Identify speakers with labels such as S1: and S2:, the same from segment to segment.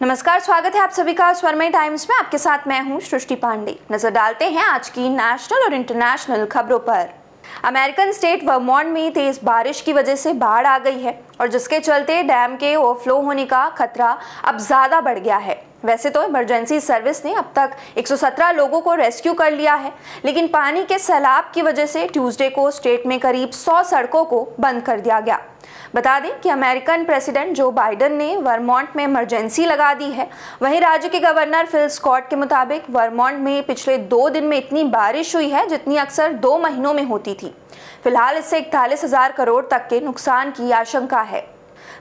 S1: नमस्कार, स्वागत है आप सभी का स्वरमय टाइम्स में। आपके साथ मैं हूँ सृष्टि पांडे। नज़र डालते हैं आज की नेशनल और इंटरनेशनल खबरों पर। अमेरिकन स्टेट वर्मोंट में तेज बारिश की वजह से बाढ़ आ गई है और जिसके चलते डैम के ओवरफ्लो होने का खतरा अब ज़्यादा बढ़ गया है। वैसे तो इमरजेंसी सर्विस ने अब तक 117 लोगों को रेस्क्यू कर लिया है, लेकिन पानी के सैलाब की वजह से ट्यूसडे को स्टेट में करीब 100 सड़कों को बंद कर दिया गया। बता दें कि अमेरिकन प्रेसिडेंट जो बाइडन ने वर्मोंट में इमरजेंसी लगा दी है। वहीं राज्य के गवर्नर फिल स्कॉट के मुताबिक वर्मोंट में पिछले दो दिन में इतनी बारिश हुई है, जितनी अक्सर दो महीनों में होती थी। फ़िलहाल इससे इकतालीस करोड़ तक के नुकसान की आशंका है।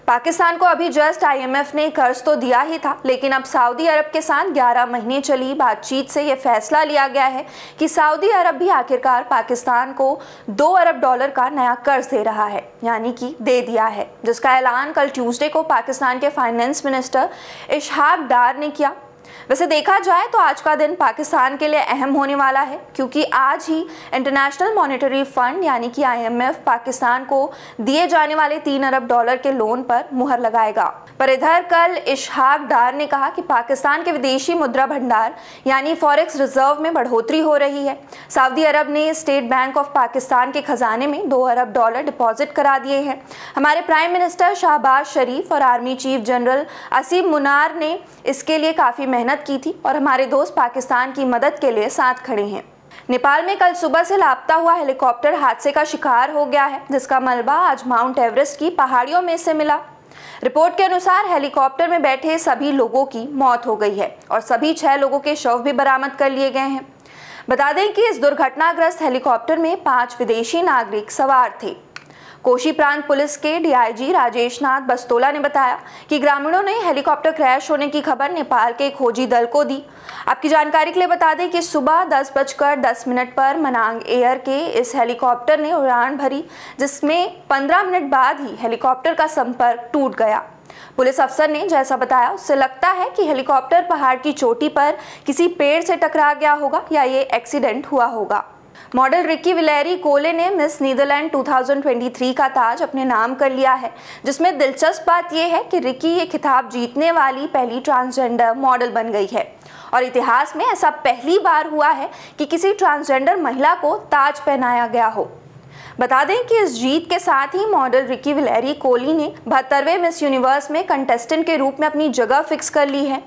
S1: पाकिस्तान को अभी जस्ट आईएमएफ ने कर्ज तो दिया ही था, लेकिन अब सऊदी अरब के साथ 11 महीने चली बातचीत से यह फैसला लिया गया है कि सऊदी अरब भी आखिरकार पाकिस्तान को 2 अरब डॉलर का नया कर्ज दे रहा है, यानी कि दे दिया है, जिसका ऐलान कल ट्यूसडे को पाकिस्तान के फाइनेंस मिनिस्टर इशहाक डार ने किया। वैसे देखा जाए तो आज का दिन पाकिस्तान के लिए अहम होने वाला है, क्योंकि आज ही इंटरनेशनल मॉनेटरी फंड यानी कि आईएमएफ पाकिस्तान को दिए जाने वाले तीन अरब डॉलर के लोन पर मुहर लगाएगा। पर इधर कल इशहाक डार ने कहा कि पाकिस्तान के विदेशी मुद्रा भंडार यानी फॉरेक्स रिज़र्व में बढ़ोतरी हो रही है। सऊदी अरब ने स्टेट बैंक ऑफ़ पाकिस्तान के खजाने में दो अरब डॉलर डिपॉजिट करा दिए हैं। हमारे प्राइम मिनिस्टर शाहबाज शरीफ और army chief general Asim Munir ने इसके लिए काफ़ी मेहनत की थी और हमारे दोस्त पाकिस्तान की मदद के लिए साथ खड़े हैं। नेपाल में कल सुबह से लापता हुआ हेलीकॉप्टर हादसे का शिकार हो गया है, जिसका मलबा आज माउंट एवरेस्ट की पहाड़ियों में से मिला। रिपोर्ट के अनुसार हेलीकॉप्टर में बैठे सभी लोगों की मौत हो गई है और सभी छह लोगों के शव भी बरामद कर लिए गए हैं। बता दें कि इस दुर्घटनाग्रस्त हेलीकॉप्टर में पाँच विदेशी नागरिक सवार थे। कोशी प्रांत पुलिस के डीआईजी राजेश नाथ बस्तोला ने बताया कि ग्रामीणों ने हेलीकॉप्टर क्रैश होने की खबर नेपाल के खोजी दल को दी। आपकी जानकारी के लिए बता दें कि सुबह दस बजकर दस मिनट पर मनांग एयर के इस हेलीकॉप्टर ने उड़ान भरी, जिसमें पंद्रह मिनट बाद ही हेलीकॉप्टर का संपर्क टूट गया। पुलिस अफसर ने जैसा बताया, उससे लगता है कि हेलीकॉप्टर पहाड़ की चोटी पर किसी पेड़ से टकरा गया होगा या ये एक्सीडेंट हुआ होगा। मॉडल रिकी विलेरी कोले ने मिस नीदरलैंड 2023 का ताज अपने नाम कर लिया है, जिसमें दिलचस्प बात यह है कि रिकी ये खिताब जीतने वाली पहली ट्रांसजेंडर मॉडल बन गई है। और इतिहास में ऐसा पहली बार हुआ है कि किसी ट्रांसजेंडर महिला को ताज पहनाया गया हो। बता दें कि इस जीत के साथ ही मॉडल रिकी विलेरी कोहली ने बहत्तरवें मिस यूनिवर्स में कंटेस्टेंट के रूप में अपनी जगह फिक्स कर ली है।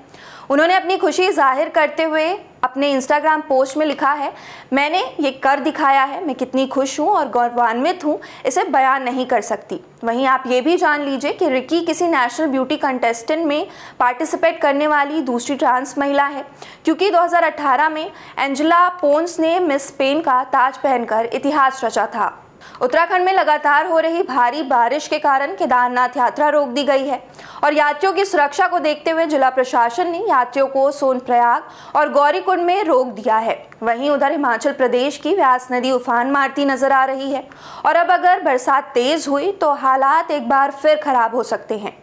S1: उन्होंने अपनी खुशी ज़ाहिर करते हुए अपने इंस्टाग्राम पोस्ट में लिखा है, मैंने ये कर दिखाया है, मैं कितनी खुश हूँ और गौरवान्वित हूँ, इसे बयान नहीं कर सकती। वहीं आप ये भी जान लीजिए कि रिकी किसी नेशनल ब्यूटी कंटेस्टेंट में पार्टिसिपेट करने वाली दूसरी ट्रांस महिला है, क्योंकि 2018 में एंजेला पोन्स ने मिस स्पेन का ताज पहनकर इतिहास रचा था। उत्तराखंड में लगातार हो रही भारी बारिश के कारण केदारनाथ यात्रा रोक दी गई है और यात्रियों की सुरक्षा को देखते हुए जिला प्रशासन ने यात्रियों को सोनप्रयाग और गौरीकुंड में रोक दिया है। वहीं उधर हिमाचल प्रदेश की व्यास नदी उफान मारती नज़र आ रही है और अब अगर बरसात तेज हुई तो हालात एक बार फिर खराब हो सकते हैं।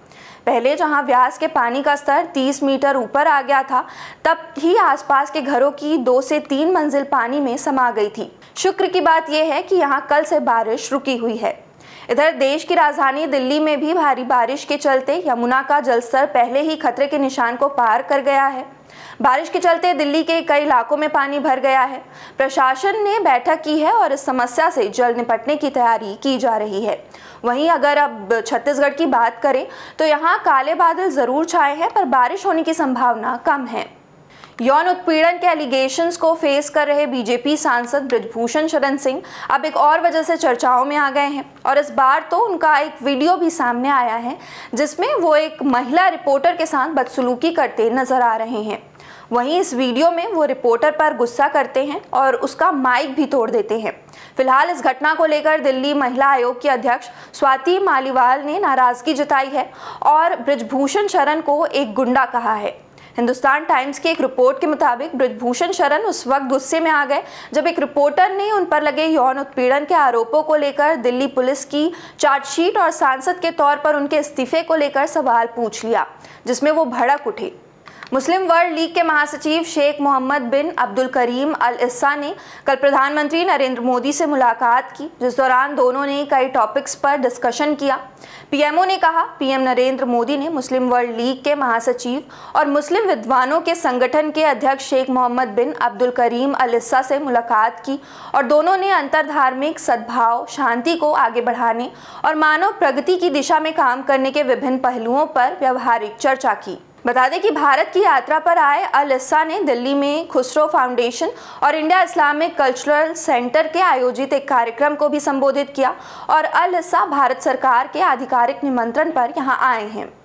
S1: पहले जहाँ व्यास के पानी का स्तर 30 मीटर ऊपर आ गया था, तब ही आसपास के घरों की दो से तीन मंजिल पानी में समा गई थी। शुक्र की बात यह है कि यहाँ कल से बारिश रुकी हुई है। इधर देश की राजधानी दिल्ली में भी भारी बारिश के चलते यमुना का जलस्तर पहले ही खतरे के निशान को पार कर गया है। बारिश के चलते दिल्ली के कई इलाकों में पानी भर गया है। प्रशासन ने बैठक की है और इस समस्या से जल्द निपटने की तैयारी की जा रही है। वहीं अगर अब छत्तीसगढ़ की बात करें तो यहाँ काले बादल ज़रूर छाए हैं, पर बारिश होने की संभावना कम है। यौन उत्पीड़न के एलिगेशंस को फेस कर रहे बीजेपी सांसद ब्रजभूषण शरण सिंह अब एक और वजह से चर्चाओं में आ गए हैं। और इस बार तो उनका एक वीडियो भी सामने आया है, जिसमें वो एक महिला रिपोर्टर के साथ बदसलूकी करते नज़र आ रहे हैं। वहीं इस वीडियो में वो रिपोर्टर पर गुस्सा करते हैं और उसका माइक भी तोड़ देते हैं। फ़िलहाल इस घटना को लेकर दिल्ली महिला आयोग की अध्यक्ष स्वाति मालीवाल ने नाराज़गी जताई है और ब्रजभूषण शरण को एक गुंडा कहा है। हिंदुस्तान टाइम्स की एक रिपोर्ट के मुताबिक ब्रजभूषण शरण उस वक्त गुस्से में आ गए, जब एक रिपोर्टर ने उन पर लगे यौन उत्पीड़न के आरोपों को लेकर दिल्ली पुलिस की चार्जशीट और सांसद के तौर पर उनके इस्तीफे को लेकर सवाल पूछ लिया, जिसमें वो भड़क उठे। मुस्लिम वर्ल्ड लीग के महासचिव शेख मोहम्मद बिन अब्दुल करीम अल इस्सा ने कल प्रधानमंत्री नरेंद्र मोदी से मुलाकात की, जिस दौरान दोनों ने कई टॉपिक्स पर डिस्कशन किया। पीएमओ ने कहा पीएम नरेंद्र मोदी ने मुस्लिम वर्ल्ड लीग के महासचिव और मुस्लिम विद्वानों के संगठन के अध्यक्ष शेख मोहम्मद बिन अब्दुल करीम अल इस्सा से मुलाकात की और दोनों ने अंतर्धार्मिक सद्भाव, शांति को आगे बढ़ाने और मानव प्रगति की दिशा में काम करने के विभिन्न पहलुओं पर व्यवहारिक चर्चा की। बता दें कि भारत की यात्रा पर आए अल इस्सा ने दिल्ली में खुसरो फाउंडेशन और इंडिया इस्लामिक कल्चरल सेंटर के आयोजित एक कार्यक्रम को भी संबोधित किया और अल इस्सा भारत सरकार के आधिकारिक निमंत्रण पर यहाँ आए हैं।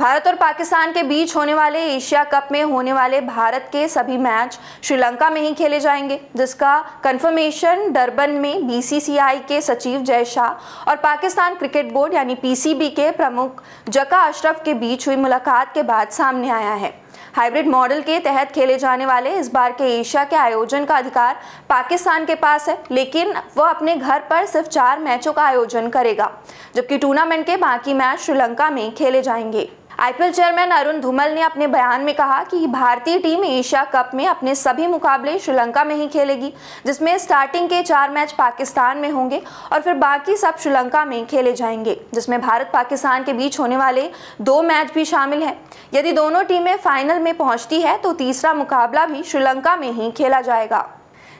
S1: भारत और पाकिस्तान के बीच होने वाले एशिया कप में होने वाले भारत के सभी मैच श्रीलंका में ही खेले जाएँगे, जिसका कंफर्मेशन डरबन में बीसीसीआई के सचिव जय शाह और पाकिस्तान क्रिकेट बोर्ड यानी पीसीबी के प्रमुख जका अशरफ के बीच हुई मुलाकात के बाद सामने आया है। हाइब्रिड मॉडल के तहत खेले जाने वाले इस बार के एशिया के आयोजन का अधिकार पाकिस्तान के पास है, लेकिन वह अपने घर पर सिर्फ़ चार मैचों का आयोजन करेगा, जबकि टूर्नामेंट के बाकी मैच श्रीलंका में खेले जाएँगे। आईपीएल चेयरमैन अरुण धूमल ने अपने बयान में कहा कि भारतीय टीम एशिया कप में अपने सभी मुकाबले श्रीलंका में ही खेलेगी, जिसमें स्टार्टिंग के चार मैच पाकिस्तान में होंगे और फिर बाकी सब श्रीलंका में खेले जाएँगे, जिसमें भारत पाकिस्तान के बीच होने वाले दो मैच भी शामिल हैं। यदि दोनों टीमें फाइनल में पहुँचती है तो तीसरा मुकाबला भी श्रीलंका में ही खेला जाएगा।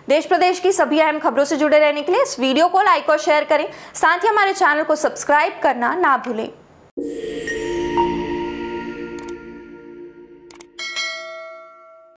S1: देश प्रदेश की सभी अहम खबरों से जुड़े रहने के लिए इस वीडियो को लाइक और शेयर करें। साथ ही हमारे चैनल को सब्सक्राइब करना ना भूलें।